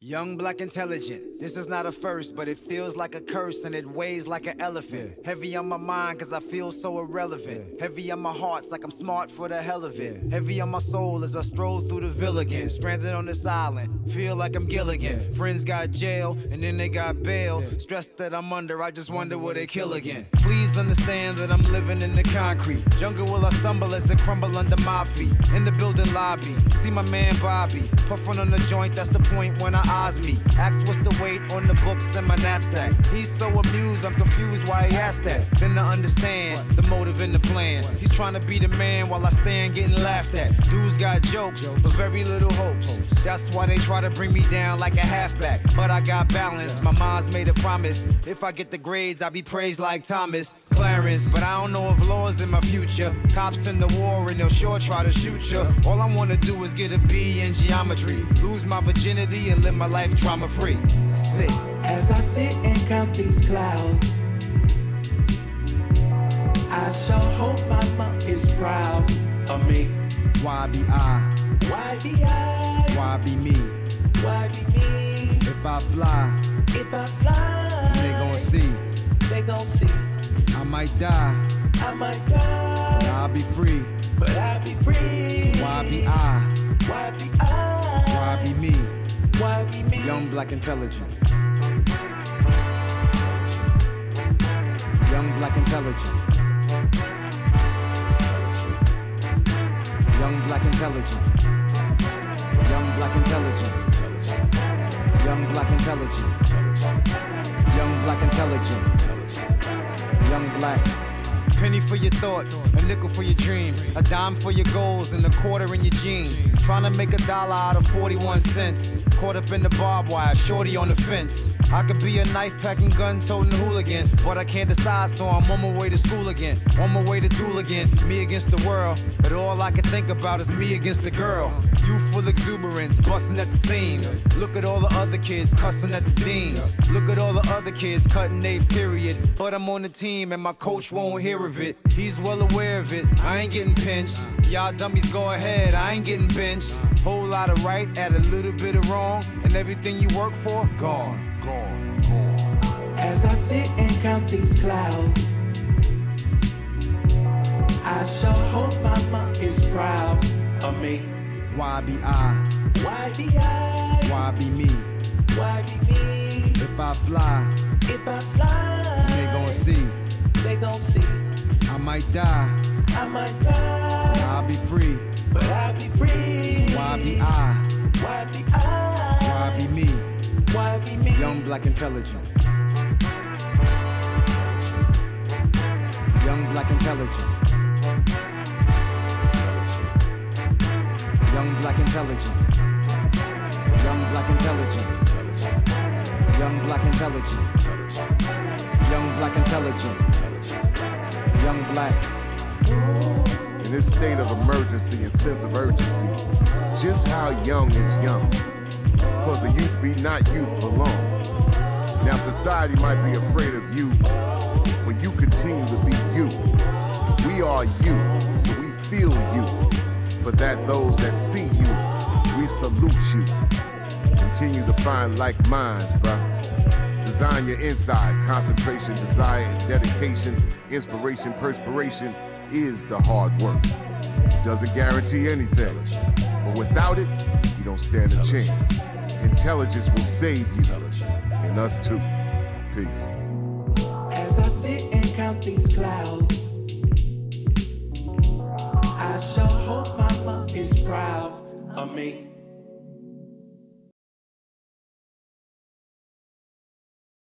Young, black, intelligent. This is not a first, but it feels like a curse and it weighs like an elephant. Heavy on my mind, cause I feel so irrelevant. Heavy on my heart, it's like I'm smart for the hell of it. Heavy on my soul as I stroll through the Ville again. Stranded on this island, feel like I'm Gilligan. Friends got jail, and then they got bail. Stress that I'm under, I just wonder will they kill again. Please understand that I'm living in the concrete. Jungle will I stumble as it crumble under my feet. In the building lobby, see my man Bobby. Puffing on the joint, that's the point when I eyes me. Ask what's the weight on the books in my knapsack. He's so amused, I'm confused why he asked that. Then I understand the motive and the plan. He's trying to be the man while I stand getting laughed at. Dudes got jokes, but very little hopes. That's why they try to bring me down like a halfback. But I got balance. My mom's made a promise. If I get the grades, I'll be praised like Thomas Clarence. But I don't know if law's in my future. Cops in the war and they'll sure try to shoot you. All I wanna do is get a B in geometry. Lose my virginity and live my life drama free. Sit. As I sit and count these clouds, I sure hope my mom is proud of me. Why be I? Why be I? Why be me? Why be me? If I fly, If I fly, they gon' see. they gon' see. I might die, I might die. but I'll be free. but I'll be free. So Why be I? Why be I? Why be me? Why be me? Young, black, intelligent. Young, black, intelligent. Young, black, intelligent. Young, black, intelligent. Young, black, intelligent. Young, black, intelligent. Young, black. Penny for your thoughts, a nickel for your dreams, a dime for your goals, and a quarter in your jeans. Trying to make a dollar out of 41 cents. Caught up in the barbed wire, shorty on the fence. I could be a knife packing, gun toting hooligan, but I can't decide, so I'm on my way to school again. On my way to duel again, me against the world. But all I can think about is me against the girl. Youthful exuberance, busting at the seams. Look at all the other kids cussing at the deans. Look at all the other kids cutting eighth period. But I'm on the team and my coach won't hear of it. He's well aware of it. I ain't getting pinched. Y'all dummies go ahead, I ain't getting benched. Whole lot of right, add a little bit of wrong, and everything you work for, gone. Gone, gone. As I sit and count these clouds, I sure hope my mom is proud of me. Why be I? Why be I? Why be me? Why be me? If I fly, If I fly, they gon' see. they gon' see. I might die, I might die, But I'll be free. but I'll be free. So Why be I? Why be I? Why be me? Why be me? Young, black, intelligent. Young, black, intelligent. Young, black, intelligent. Young, black, intelligent. Young, black, intelligent. Young, black, intelligent. Young, black. In this state of emergency and sense of urgency, just how young is young? Cause the youth be not youth for long. Now society might be afraid of you, but you continue to be you. We are you, so we feel you. For that those that see you, we salute you. Continue to find like minds, bruh. Design your inside. Concentration, desire, and dedication, inspiration, perspiration is the hard work. It Doesn't guarantee anything, but without it, you don't stand a chance. Intelligence will save you, and us too. Peace. As I sit and count these clouds, I sure hope my mom is proud of me.